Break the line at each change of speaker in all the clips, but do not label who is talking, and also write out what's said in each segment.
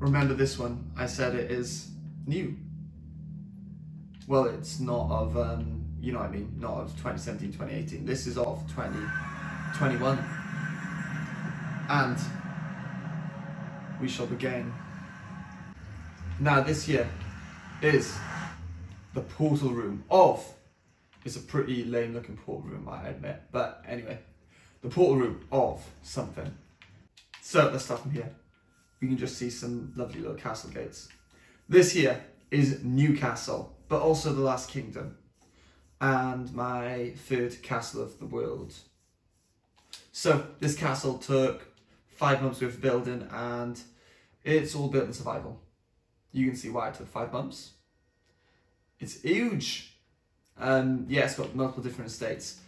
remember this one, I said it is new. Well, it's not of, um, you know what I mean, not of 2017, 2018. This is of 2021. And we shall begin. Now, this here is the portal room of, it's a pretty lame looking portal room, I admit, but anyway, the portal room of something. So let's start from here. We can just see some lovely little castle gates. This here is Newcastle, but also the Last Kingdom, and my third castle of the world. So this castle took five months worth of building and it's all built in survival. You can see why it took five months. It's huge. Um, yeah, it's got multiple different estates.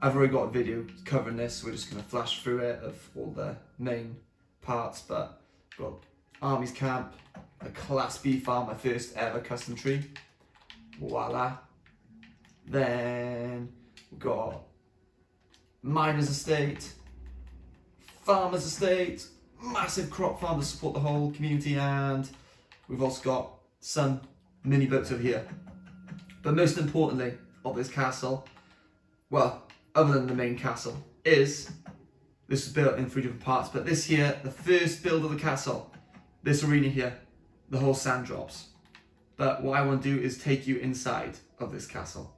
I've already got a video covering this. We're just going to flash through it of all the main parts, but got Army's Camp, a Class B farm, my first ever custom tree. Voila. Then we've got Miner's Estate, Farmer's Estate, massive crop farm to support the whole community, and we've also got some mini boats over here. But most importantly of this castle, well, other than the main castle, is this was built in three different parts, but this here, the first build of the castle, this arena here, the whole sand drops. But what I want to do is take you inside of this castle.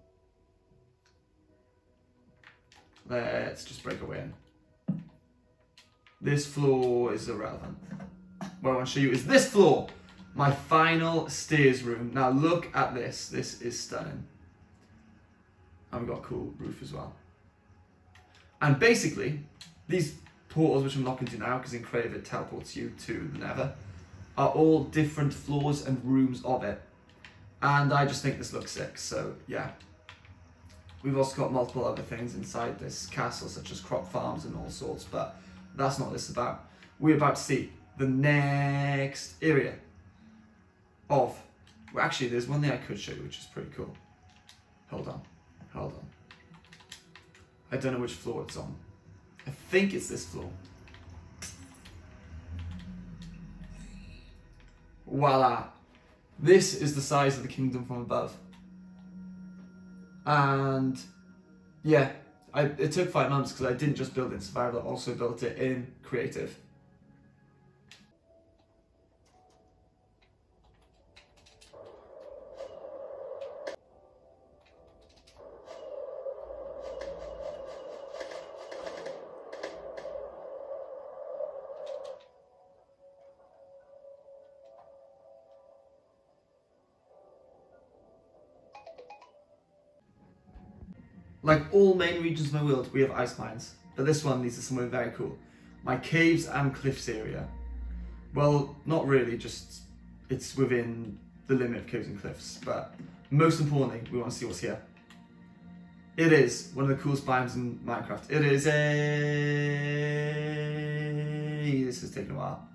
Let's just break away in. This floor is irrelevant. What I want to show you is this floor, my final stairs room. Now look at this, this is stunning. And we've got a cool roof as well. And basically, these portals, which I'm not going to now because in Creative it teleports you to the Nether, are all different floors and rooms of it. And I just think this looks sick, so yeah. We've also got multiple other things inside this castle, such as crop farms and all sorts, but that's not what this is about. We're about to see the next area of, well actually there's one thing I could show you which is pretty cool. Hold on, hold on. I don't know which floor it's on. I think it's this floor. Voila. This is the size of the kingdom from above. And yeah, I, it took five months because I didn't just build it in survival, I also built it in creative. Like all main regions in the world, we have ice mines, but this one leads to somewhere very cool. My caves and cliffs area. Well, not really, just it's within the limit of caves and cliffs, but most importantly, we want to see what's here. It is one of the coolest biomes in Minecraft. It is a... This has taken a while.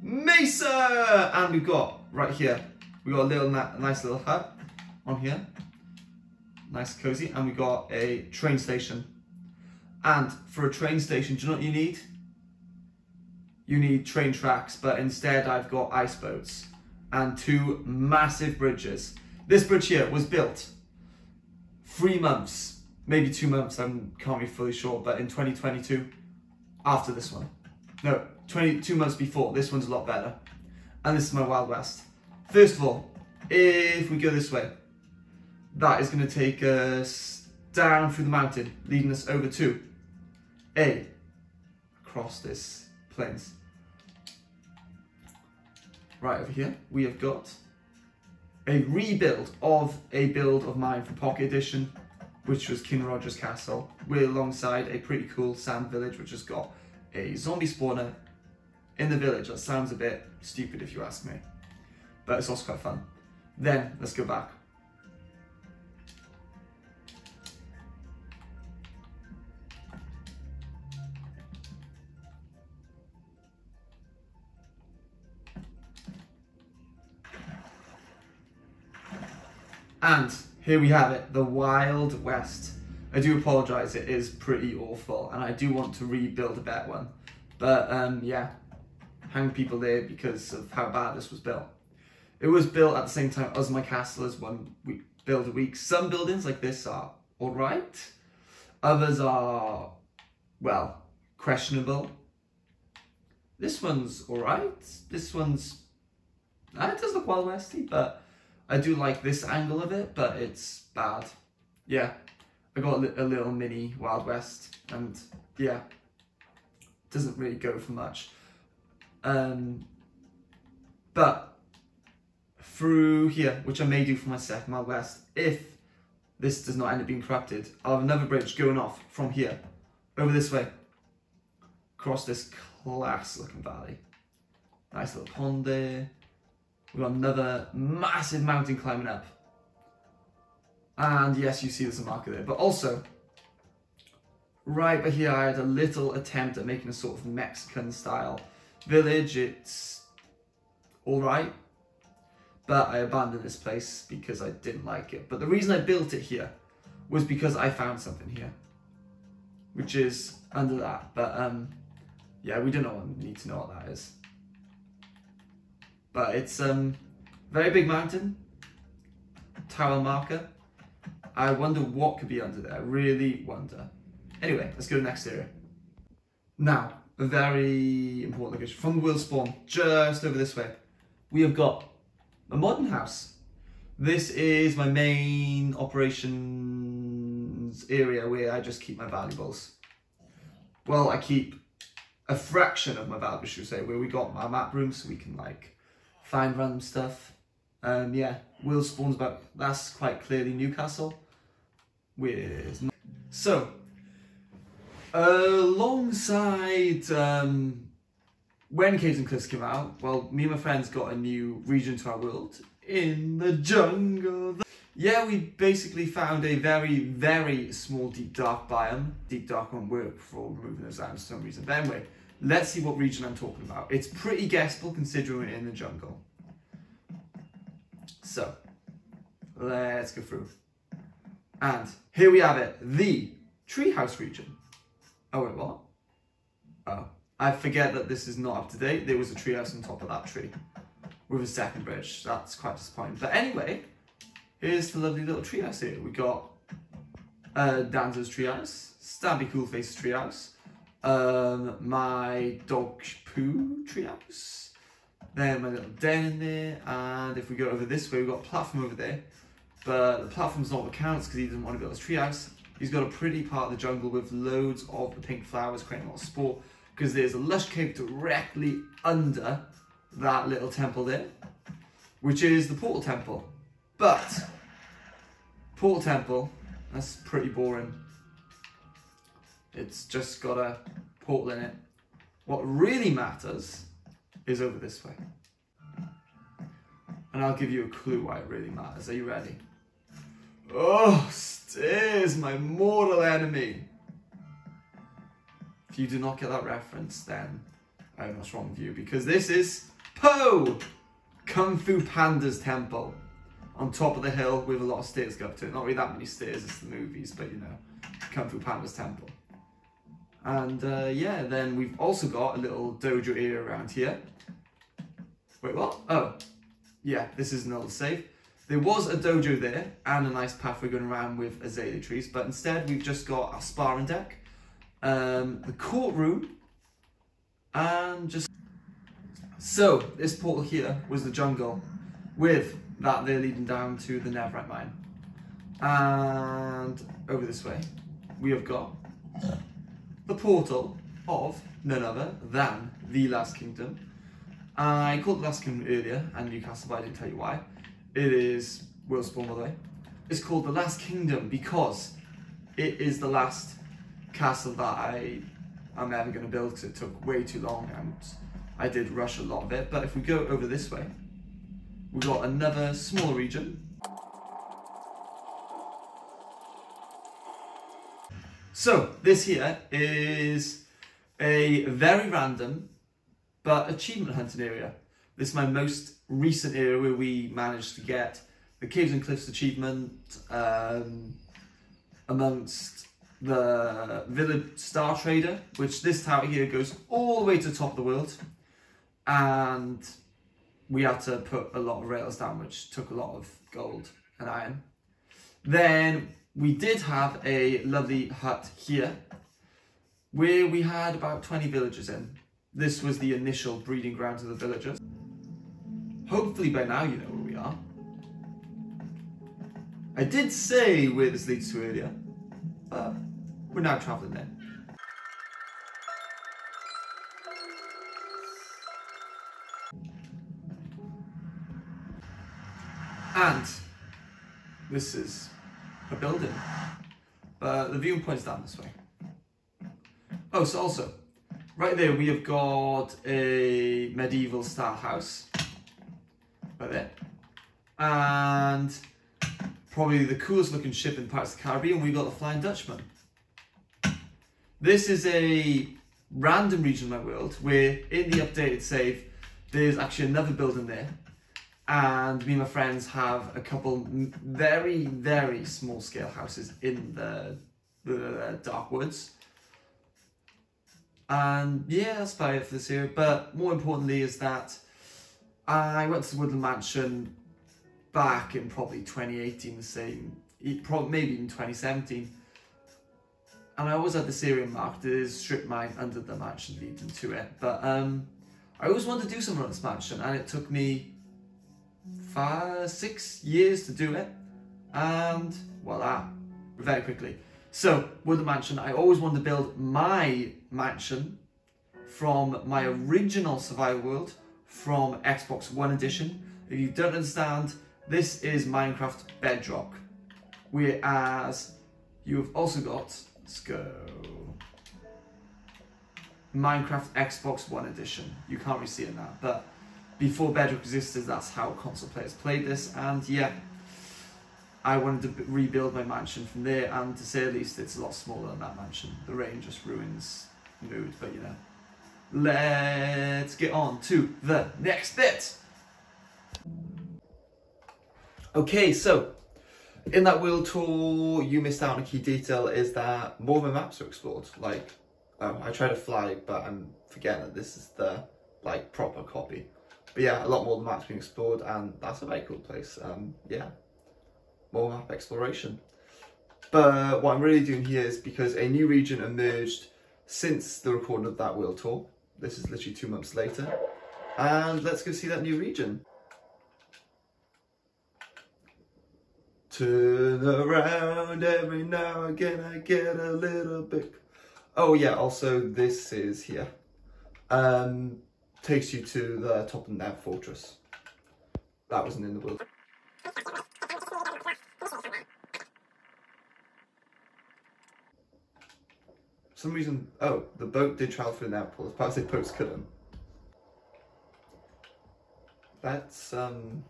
Mesa! And we've got, right here, we've got a little nice little hut on here nice cozy, and we got a train station. And for a train station, do you know what you need? You need train tracks, but instead I've got ice boats and two massive bridges. This bridge here was built three months, maybe two months, I can't be fully sure, but in 2022, after this one. No, 22 months before, this one's a lot better. And this is my Wild West. First of all, if we go this way, that is going to take us down through the mountain, leading us over to A, across this plains. Right over here, we have got a rebuild of a build of mine from Pocket Edition, which was King Roger's Castle, with alongside a pretty cool sand village, which has got a zombie spawner in the village. That sounds a bit stupid if you ask me, but it's also quite fun. Then, let's go back. And here we have it, the Wild West. I do apologise, it is pretty awful, and I do want to rebuild a better one. But um, yeah, hang people there because of how bad this was built. It was built at the same time as my castle as one week, build a week. Some buildings like this are alright. Others are, well, questionable. This one's alright. This one's, uh, it does look Wild Westy, but I do like this angle of it, but it's bad. Yeah, I got a, li a little mini Wild West, and yeah, doesn't really go for much. Um, but through here, which I may do for my second Wild West, if this does not end up being corrupted, I'll have another bridge going off from here, over this way, across this class looking valley. Nice little pond there. We've got another massive mountain climbing up. And yes, you see there's a marker there. But also, right by here I had a little attempt at making a sort of Mexican style village. It's alright. But I abandoned this place because I didn't like it. But the reason I built it here was because I found something here. Which is under that. But um, yeah, we don't know, need to know what that is. But it's um very big mountain, tower marker. I wonder what could be under there. I really wonder. Anyway, let's go to the next area. Now, a very important location from the world spawn, just over this way. We have got a modern house. This is my main operations area where I just keep my valuables. Well, I keep a fraction of my valuables, should we say, where we got my map room so we can like find random stuff. Um, yeah, Will spawns about, that's quite clearly Newcastle. With So, alongside um, when Caves and Cliffs came out, well, me and my friends got a new region to our world in the jungle. Yeah, we basically found a very, very small deep dark biome. Deep dark won't work for removing those items for some reason. But anyway, let's see what region I'm talking about. It's pretty guessable considering we're in the jungle. So, let's go through. And here we have it, the treehouse region. Oh wait, what? Oh, I forget that this is not up to date. There was a treehouse on top of that tree with a second bridge. That's quite disappointing. But anyway, here's the lovely little treehouse here. We got uh, Danzo's treehouse, Stabby Coolface's treehouse, um, my dog's poo treehouse, then my little den in there, and if we go over this way, we've got a platform over there, but the platform's not what counts because he doesn't want to build his treehouse. He's got a pretty part of the jungle with loads of the pink flowers creating a lot of sport because there's a lush cave directly under that little temple there, which is the portal temple. But, portal temple, that's pretty boring. It's just got a portal in it. What really matters is over this way. And I'll give you a clue why it really matters. Are you ready? Oh, stairs, my mortal enemy. If you do not get that reference, then I don't what's wrong with you. Because this is Po! Kung Fu Panda's temple. On top of the hill with a lot of stairs go up to it. Not really that many stairs, it's the movies, but you know. Kung Fu Panda's temple. And uh, yeah, then we've also got a little dojo area around here. Wait, what? Oh, yeah, this is an old safe. There was a dojo there and a nice pathway going around with azalea trees, but instead we've just got a sparring deck, um, the courtroom, and just... So, this portal here was the jungle with that there leading down to the Netherite mine. And over this way, we have got the portal of none other than the Last Kingdom. I called the Last Kingdom earlier and Newcastle, but I didn't tell you why. It is World Spawn, by the way. It's called the Last Kingdom because it is the last castle that I am ever going to build because it took way too long and I did rush a lot of it. But if we go over this way, we've got another small region So, this here is a very random but achievement hunting area. This is my most recent area where we managed to get the Caves and Cliffs achievement um, amongst the Village Star Trader, which this tower here goes all the way to the top of the world. and we had to put a lot of rails down, which took a lot of gold and iron. Then we did have a lovely hut here where we had about 20 villagers in. This was the initial breeding grounds of the villagers. Hopefully by now you know where we are. I did say where this leads to earlier, but we're now travelling there. And this is a building, but the view points down this way. Oh, so also, right there we have got a medieval style house, right there, and probably the coolest looking ship in Pirates of the Caribbean, we got the Flying Dutchman. This is a random region of my world where in the updated save, there's actually another building there and me and my friends have a couple very very small scale houses in the, the dark woods. And yeah that's about it for this year. But more importantly is that I went to the Woodland Mansion back in probably 2018 the same probably maybe in 2017 and I always had this area marked there's strip mine under the mansion leading to it. But um I always wanted to do something on this mansion and it took me five, six years to do it, and voila, very quickly. So, with the mansion, I always wanted to build my mansion from my original survival world from Xbox One Edition. If you don't understand, this is Minecraft Bedrock. Whereas you have also got, let's go, Minecraft Xbox One Edition. You can't really see it now, but before Bedrock existed, that's how console players played this, and yeah, I wanted to rebuild my mansion from there, and to say the least, it's a lot smaller than that mansion. The rain just ruins mood, but you know. Let's get on to the next bit. Okay, so in that world tour, you missed out on a key detail is that more of my maps are explored. Like, um, I tried to fly, but I'm forgetting that this is the like proper copy. But yeah, a lot more of the map's being explored and that's a very cool place. Um, yeah, more map exploration. But what I'm really doing here is because a new region emerged since the recording of that world tour. This is literally two months later. And let's go see that new region. Turn around every now and again, I get a little bit... Oh yeah, also this is here. Um, takes you to the top of that fortress. That wasn't in the. For some reason, oh, the boat did travel through the airport. Perhaps the boats couldn't. That's, um,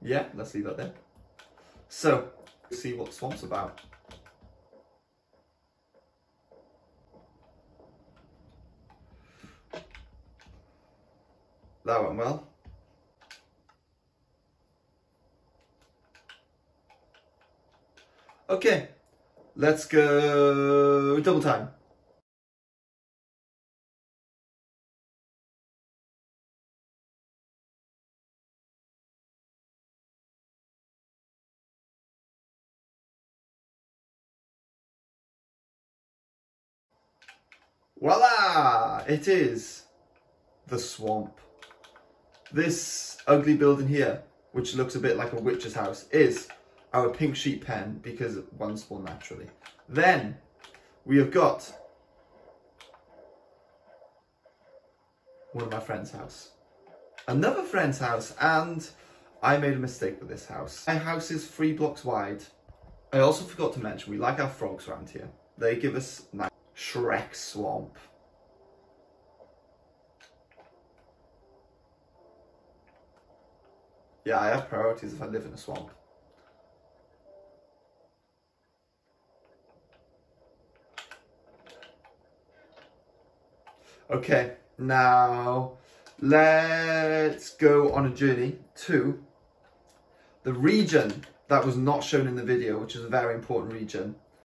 yeah, let's leave that there. So, see what Swamp's about. That went well. Okay, let's go double time. Voila! It is the swamp. This ugly building here, which looks a bit like a witch's house, is our pink sheep pen because one spawned naturally. Then we have got one of my friend's house. Another friend's house and I made a mistake with this house. My house is three blocks wide. I also forgot to mention we like our frogs around here. They give us nice Shrek swamp. Yeah, I have priorities if I live in a swamp. Okay, now let's go on a journey to the region that was not shown in the video, which is a very important region.